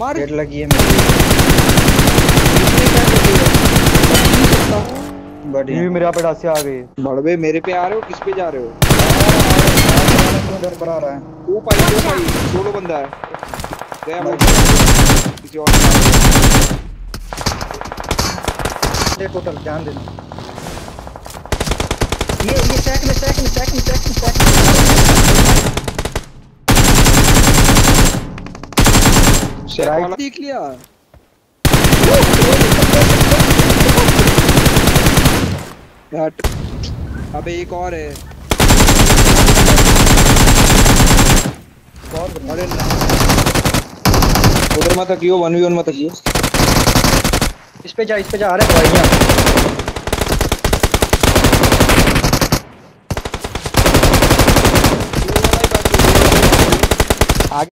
मार। गेट लगी है मेरी। ये बढ़िया। भी मेरे यहाँ पे डासे आ गए बड़वे मेरे पे आ रहे हो? किस पे जा रहे हो? डर पर आ रहा है। दो पाई दो पाई सोलो बंदा है। गया वो किसी और ले टोटल ध्यान देना। ये ये सैक में सैक में सैक में सैक में सैक देख लिया अबे एक और है। अरे उधर मत मत कियो इस पे जा इस पे जा अरे भाई